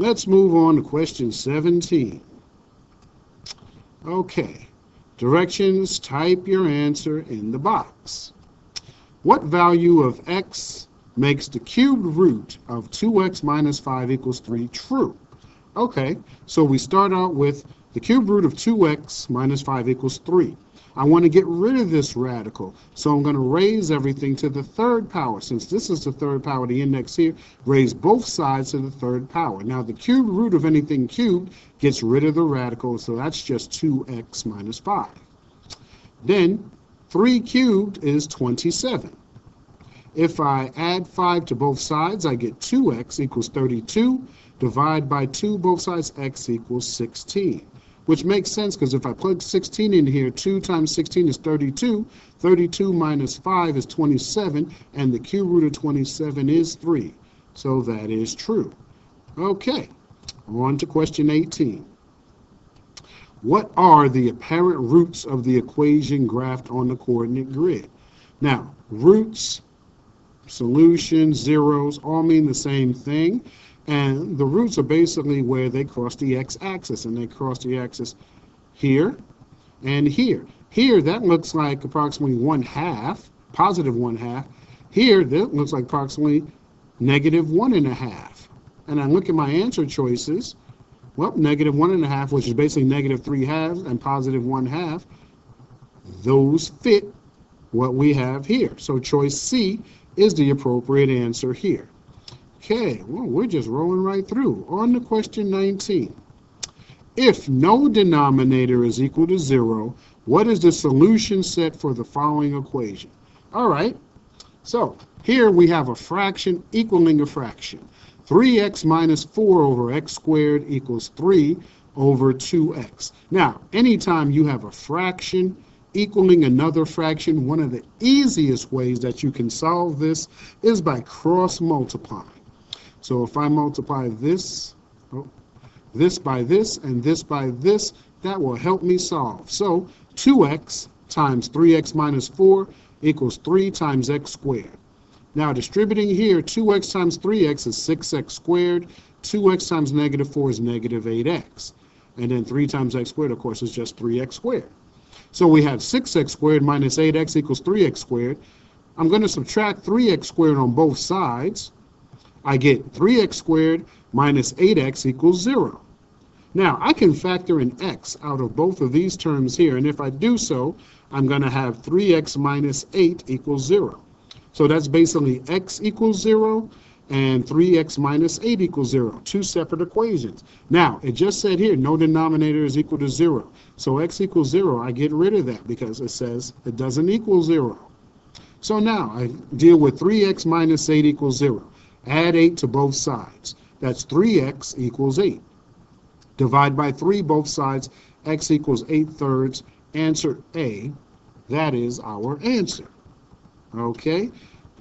Let's move on to question 17. Okay, directions, type your answer in the box. What value of x makes the cubed root of 2x minus 5 equals 3 true? Okay, so we start out with the cubed root of 2x minus 5 equals 3. I want to get rid of this radical, so I'm going to raise everything to the third power. Since this is the third power, the index here, raise both sides to the third power. Now the cubed root of anything cubed gets rid of the radical, so that's just 2x minus 5. Then 3 cubed is 27. If I add 5 to both sides, I get 2x equals 32. Divide by 2 both sides, x equals 16 which makes sense because if I plug 16 in here, 2 times 16 is 32. 32 minus 5 is 27, and the cube root of 27 is 3. So that is true. Okay, on to question 18. What are the apparent roots of the equation graphed on the coordinate grid? Now, roots, solutions, zeros, all mean the same thing. And the roots are basically where they cross the x-axis, and they cross the axis here and here. Here, that looks like approximately one half, positive one half. Here, that looks like approximately negative one and a half. And I look at my answer choices. Well, negative one and a half, which is basically negative three halves, and positive one half. Those fit what we have here. So choice C is the appropriate answer here. Okay, well, we're just rolling right through. On to question 19. If no denominator is equal to 0, what is the solution set for the following equation? All right, so here we have a fraction equaling a fraction. 3x minus 4 over x squared equals 3 over 2x. Now, anytime you have a fraction equaling another fraction, one of the easiest ways that you can solve this is by cross multiplying. So if I multiply this, oh, this by this, and this by this, that will help me solve. So 2x times 3x minus 4 equals 3 times x squared. Now distributing here, 2x times 3x is 6x squared. 2x times negative 4 is negative 8x. And then 3 times x squared, of course, is just 3x squared. So we have 6x squared minus 8x equals 3x squared. I'm going to subtract 3x squared on both sides. I get 3x squared minus 8x equals 0. Now, I can factor an x out of both of these terms here, and if I do so, I'm going to have 3x minus 8 equals 0. So that's basically x equals 0 and 3x minus 8 equals 0, two separate equations. Now, it just said here, no denominator is equal to 0. So x equals 0, I get rid of that because it says it doesn't equal 0. So now I deal with 3x minus 8 equals 0. Add 8 to both sides. That's 3x equals 8. Divide by 3 both sides. x equals 8 thirds. Answer A. That is our answer. Okay.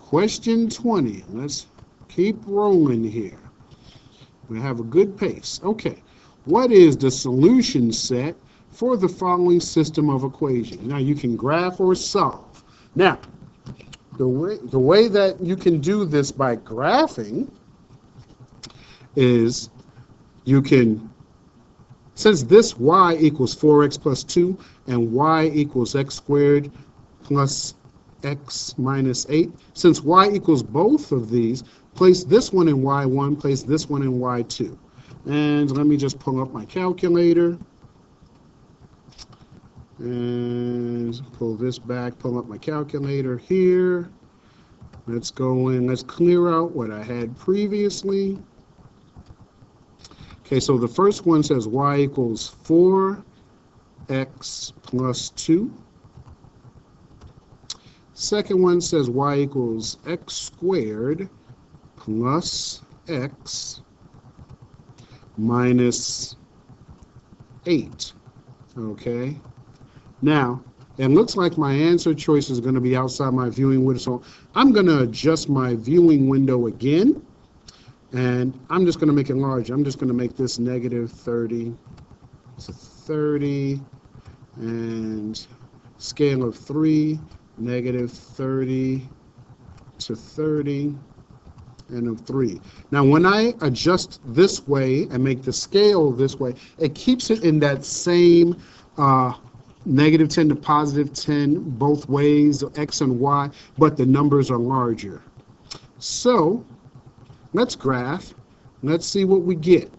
Question 20. Let's keep rolling here. We have a good pace. Okay. What is the solution set for the following system of equations? Now you can graph or solve. Now, the way the way that you can do this by graphing is you can since this y equals 4x plus 2 and y equals x squared plus x minus 8 since y equals both of these place this one in y1 place this one in y2 and let me just pull up my calculator and pull this back, pull up my calculator here. Let's go in, let's clear out what I had previously. Okay, so the first one says y equals 4x plus 2. Second one says y equals x squared plus x minus 8. Okay. Now, it looks like my answer choice is going to be outside my viewing window. So I'm going to adjust my viewing window again. And I'm just going to make it large. I'm just going to make this negative 30 to 30 and scale of 3, negative 30 to 30. and of 3. Now, when I adjust this way and make the scale this way, it keeps it in that same uh, negative 10 to positive 10 both ways, x and y, but the numbers are larger. So, let's graph. Let's see what we get.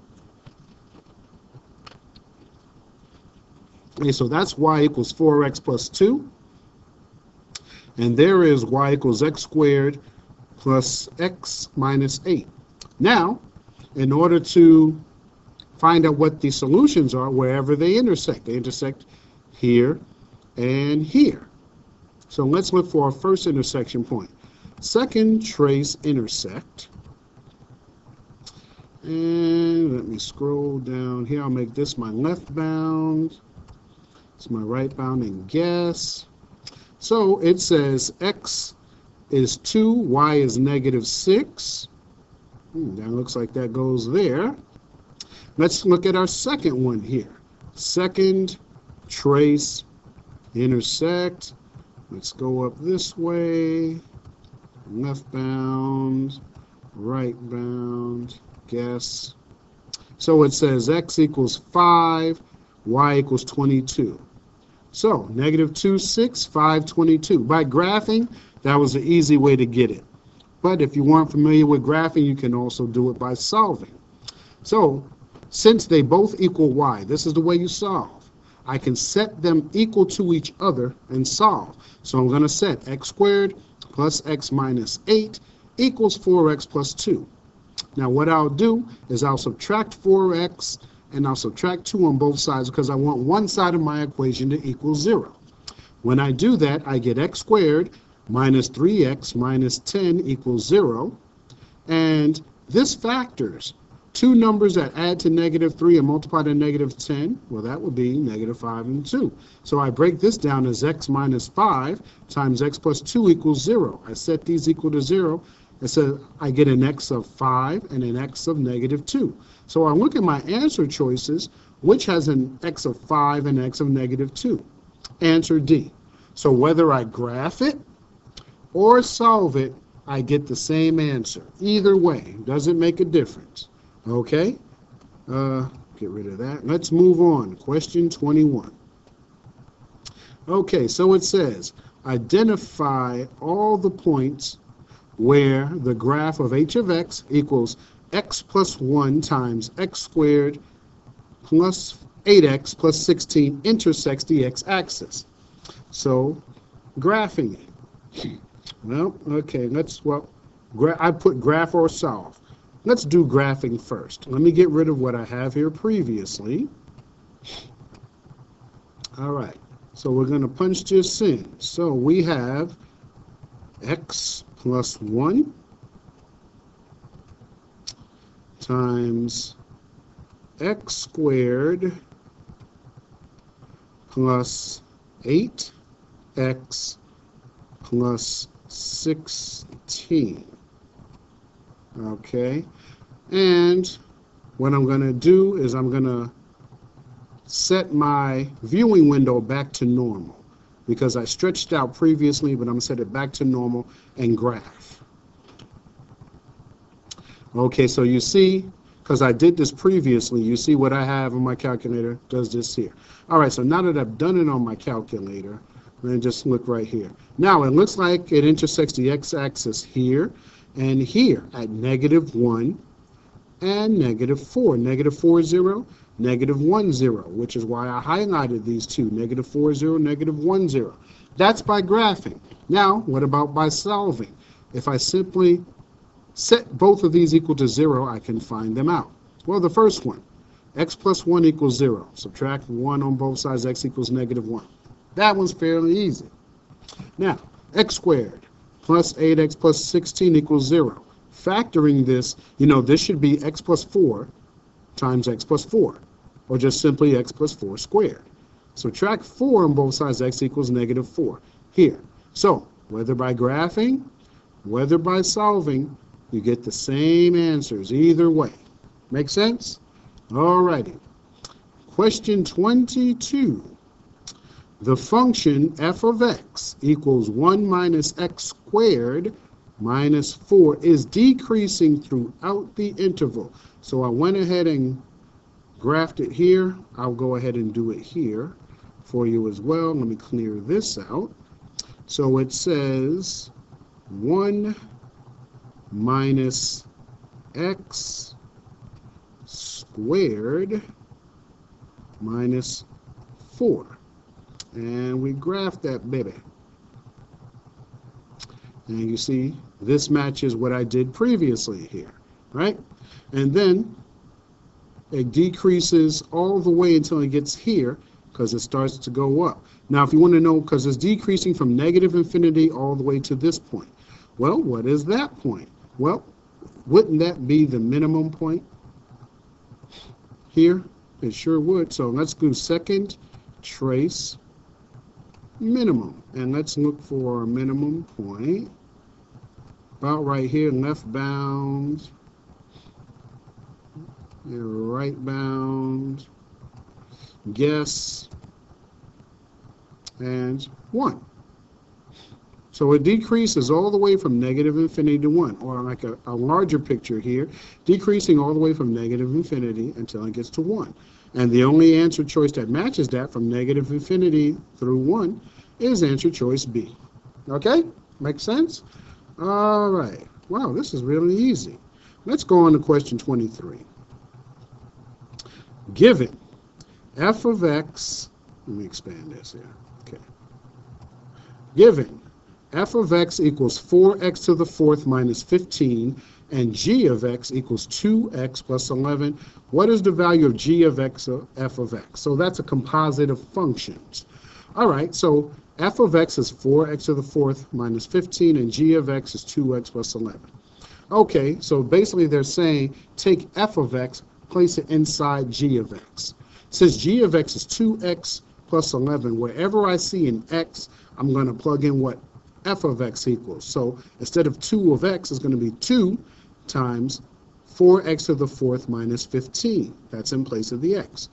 Okay, so that's y equals 4x plus 2. And there is y equals x squared plus x minus 8. Now, in order to find out what the solutions are wherever they intersect, they intersect here and here. So let's look for our first intersection point. Second trace intersect. And let me scroll down here. I'll make this my left bound. It's my right bound and guess. So it says x is 2, y is negative 6. Hmm, that looks like that goes there. Let's look at our second one here. Second trace intersect. Let's go up this way. Left bound, right bound, guess. So it says x equals 5, y equals 22. So negative 2, 6, 5, 22. By graphing, that was an easy way to get it. But if you weren't familiar with graphing, you can also do it by solving. So since they both equal y, this is the way you solve. I can set them equal to each other and solve. So I'm going to set x squared plus x minus 8 equals 4x plus 2. Now what I'll do is I'll subtract 4x and I'll subtract 2 on both sides because I want one side of my equation to equal 0. When I do that, I get x squared minus 3x minus 10 equals 0. And this factors two numbers that add to negative 3 and multiply to negative 10. Well, that would be negative 5 and 2. So I break this down as x minus 5 times x plus 2 equals 0. I set these equal to 0. I said I get an x of 5 and an x of negative 2. So I look at my answer choices, which has an x of 5 and x of negative 2. Answer D. So whether I graph it or solve it, I get the same answer. Either way, doesn't make a difference. Okay? Uh, get rid of that. Let's move on. Question 21. Okay, so it says, identify all the points where the graph of h of x equals x plus 1 times x squared plus 8x plus 16 intersects the x-axis. So, graphing it. Well, okay, let's, well, I put graph or solve. Let's do graphing first. Let me get rid of what I have here previously. All right, so we're going to punch this in. So we have x plus 1 times x squared plus 8x plus 16. Okay, and what I'm going to do is I'm going to set my viewing window back to normal because I stretched out previously, but I'm to set it back to normal and graph. Okay, so you see, because I did this previously, you see what I have on my calculator does this here. All right, so now that I've done it on my calculator, then just look right here. Now it looks like it intersects the x-axis here and here at negative 1 and negative 4. Negative 4, 0, negative 1, 0, which is why I highlighted these two, negative 4, 0, negative 1, 0. That's by graphing. Now, what about by solving? If I simply set both of these equal to 0, I can find them out. Well, the first one, x plus 1 equals 0. Subtract 1 on both sides, x equals negative 1. That one's fairly easy. Now, x squared plus 8x plus 16 equals 0. Factoring this, you know, this should be x plus 4 times x plus 4, or just simply x plus 4 squared. Subtract 4 on both sides, x equals negative 4 here. So, whether by graphing, whether by solving, you get the same answers either way. Make sense? All righty. Question 22. The function f of x equals 1 minus x squared minus 4 is decreasing throughout the interval. So I went ahead and graphed it here. I'll go ahead and do it here for you as well. Let me clear this out. So it says 1 minus x squared minus 4. And we graph that baby. And you see, this matches what I did previously here, right? And then it decreases all the way until it gets here because it starts to go up. Now, if you want to know, because it's decreasing from negative infinity all the way to this point. Well, what is that point? Well, wouldn't that be the minimum point here? It sure would. So let's do second trace minimum. And let's look for a minimum point. About right here, left bound, right bound, guess, and 1. So it decreases all the way from negative infinity to 1, or like a, a, larger picture here, decreasing all the way from negative infinity until it gets to 1. And the only answer choice that matches that from negative infinity through 1 is answer choice B. Okay? Make sense? All right. Wow, this is really easy. Let's go on to question 23. Given f of x, let me expand this here. Okay. Given f of x equals 4x to the fourth minus 15 and g of x equals 2x plus 11, what is the value of g of x of f of x? So that's a composite of functions. All right, so f of x is 4x to the fourth minus 15, and g of x is 2x plus 11. Okay, so basically they're saying take f of x, place it inside g of x. Since g of x is 2x plus 11, wherever I see an x, I'm going to plug in what f of x equals. So instead of 2 of x, it's going to be 2 times 4x to the fourth minus 15. That's in place of the x.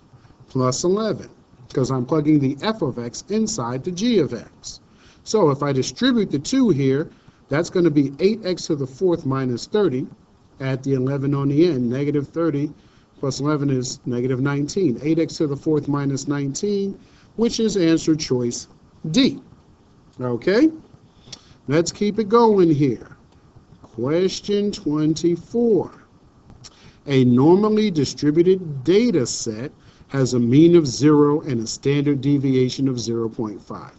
Plus 11, because I'm plugging the f of x inside the g of x. So if I distribute the 2 here, that's going to be 8x to the fourth minus 30. at the 11 on the end, negative 30 plus 11 is negative 19. 8x to the fourth minus 19, which is answer choice D. Okay, let's keep it going here. Question 24. A normally distributed data set has a mean of 0 and a standard deviation of 0.5.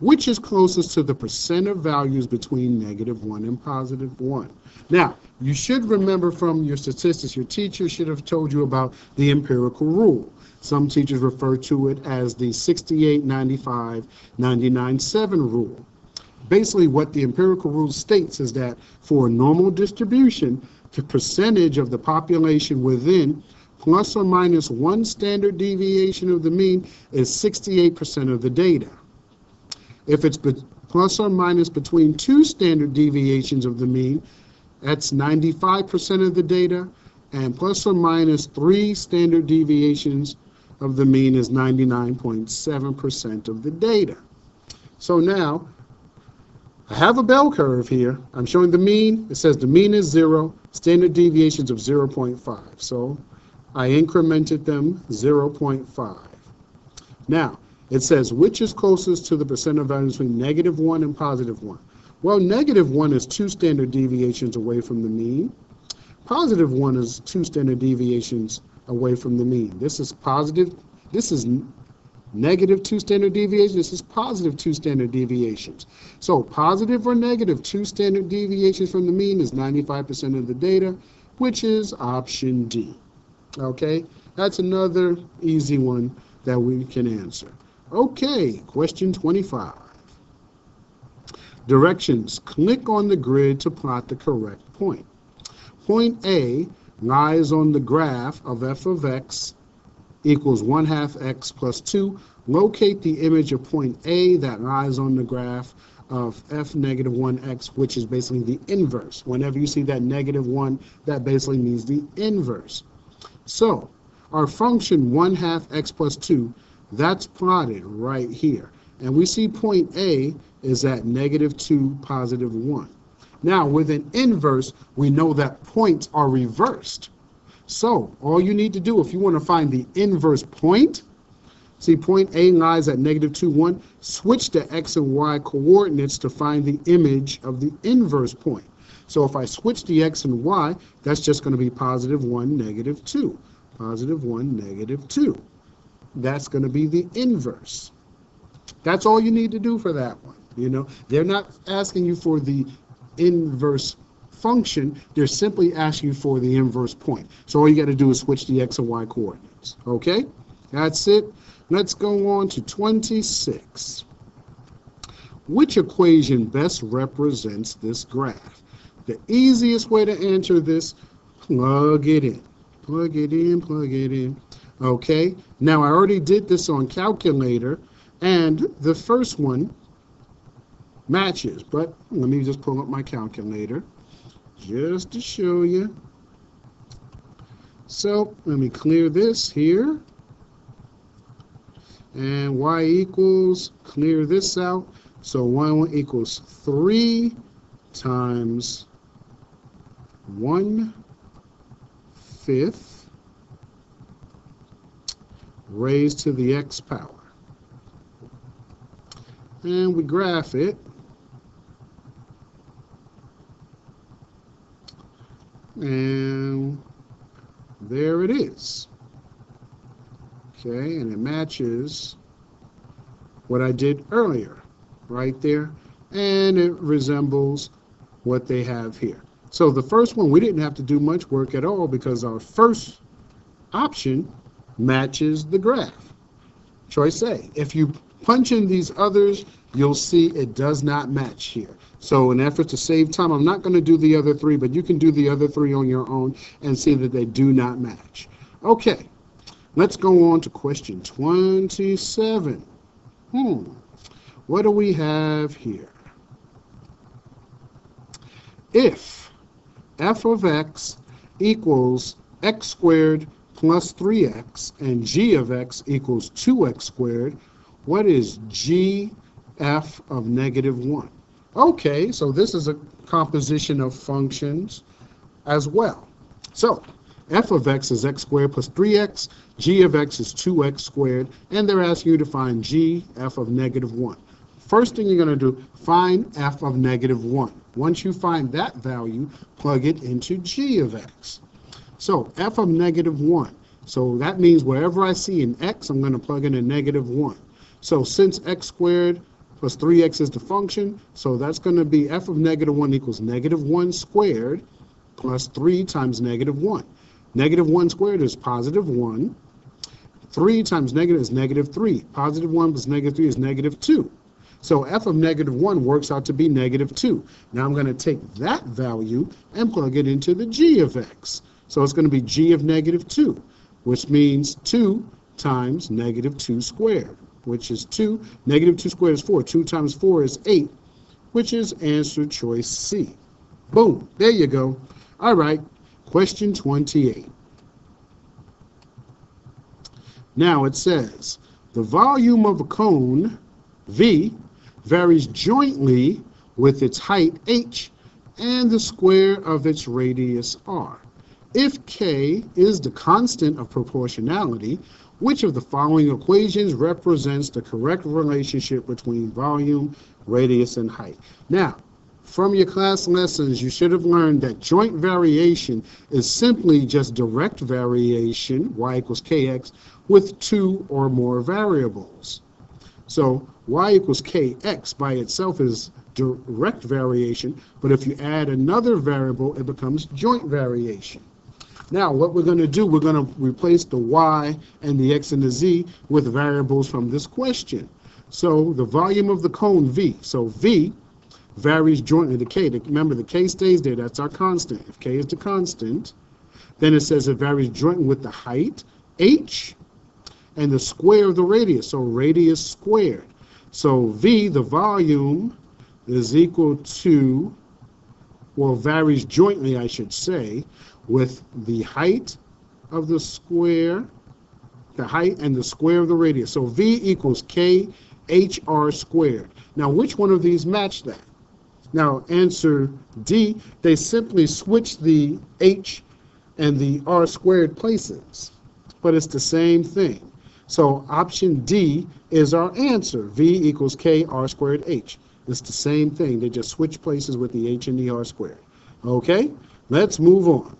Which is closest to the percent of values between negative 1 and positive 1? Now, you should remember from your statistics, your teacher should have told you about the empirical rule. Some teachers refer to it as the 68, 95, 99, 7 rule. Basically, what the empirical rule states is that for a normal distribution, the percentage of the population within plus or minus one standard deviation of the mean is 68% of the data. If it's plus or minus between two standard deviations of the mean, that's 95% of the data, and plus or minus three standard deviations of the mean is 99.7% of the data. So now, I have a bell curve here. I'm showing the mean. It says the mean is zero, standard deviations of 0.5. So I incremented them 0.5. Now, it says which is closest to the percent of value between negative 1 and positive 1. Well, negative 1 is two standard deviations away from the mean. Positive 1 is two standard deviations away from the mean. This is positive. This is negative two standard deviations. This is positive two standard deviations. So positive or negative two standard deviations from the mean is 95% of the data, which is option D. Okay, that's another easy one that we can answer. Okay, question 25. Directions. Click on the grid to plot the correct point. Point A lies on the graph of f of x equals 1 half x plus 2. Locate the image of point A that lies on the graph of f negative 1x, which is basically the inverse. Whenever you see that negative 1, that basically means the inverse. So our function 1 half x plus 2, that's plotted right here. And we see point A is at negative 2, positive 1. Now, with an inverse, we know that points are reversed. So, all you need to do if you want to find the inverse point, see point A lies at negative 2, 1, switch the x and y coordinates to find the image of the inverse point. So if I switch the x and y, that's just going to be positive 1, negative 2. Positive 1, negative 2. That's going to be the inverse. That's all you need to do for that one. You know, they're not asking you for the inverse function, they're simply asking you for the inverse point. So all you got to do is switch the x and y coordinates. Okay? That's it. Let's go on to 26. Which equation best represents this graph? The easiest way to answer this, plug it in. Plug it in, plug it in. Okay, now I already did this on calculator, and the first one matches, but let me just pull up my calculator just to show you. So let me clear this here. And y equals, clear this out. So y1 equals 3 times 1 fifth raised to the x power. And we graph it. And there it is. Okay, and it matches what I did earlier, right there. And it resembles what they have here. So the first one, we didn't have to do much work at all because our first option matches the graph. Choice A. If you punch in these others, you'll see it does not match here. So in effort to save time, I'm not going to do the other three, but you can do the other three on your own and see that they do not match. Okay, let's go on to question 27. Hmm, what do we have here? If f of x equals x squared plus 3x and g of x equals 2x squared, what is g f of negative 1? Okay, so this is a composition of functions as well. So f of x is x squared plus 3x, g of x is 2x squared, and they're asking you to find g f of negative 1. First thing you're going to do, find f of negative 1. Once you find that value, plug it into g of x. So f of negative 1. So that means wherever I see an x, I'm going to plug in a negative 1. So since x squared plus 3x is the function. So that's going to be f of negative 1 equals negative 1 squared plus 3 times negative 1. Negative 1 squared is positive 1. 3 times negative is negative 3. Positive 1 plus negative 3 is negative 2. So f of negative 1 works out to be negative 2. Now I'm going to take that value and plug it into the g of x. So it's going to be g of negative 2, which means 2 times negative 2 squared which is 2. Negative 2 squared is 4. 2 times 4 is 8, which is answer choice C. Boom. There you go. All right. Question 28. Now it says, the volume of a cone, V, varies jointly with its height, h, and the square of its radius, r. If k is the constant of proportionality, which of the following equations represents the correct relationship between volume, radius, and height? Now, from your class lessons, you should have learned that joint variation is simply just direct variation, y equals kx, with two or more variables. So y equals kx by itself is direct variation, but if you add another variable, it becomes joint variation. Now, what we're going to do, we're going to replace the y and the x and the z with variables from this question. So the volume of the cone, v. So v varies jointly to k. Remember, the k stays there. That's our constant. If k is the constant, then it says it varies jointly with the height, h, and the square of the radius. So radius squared. So v, the volume, is equal to, well, varies jointly, I should say, with the height of the square, the height and the square of the radius. So V equals KHR squared. Now, which one of these match that? Now, answer D, they simply switch the h and the r squared places, but it's the same thing. So option D is our answer. V equals K R squared H. It's the same thing. They just switch places with the H and the R squared. Okay, let's move on.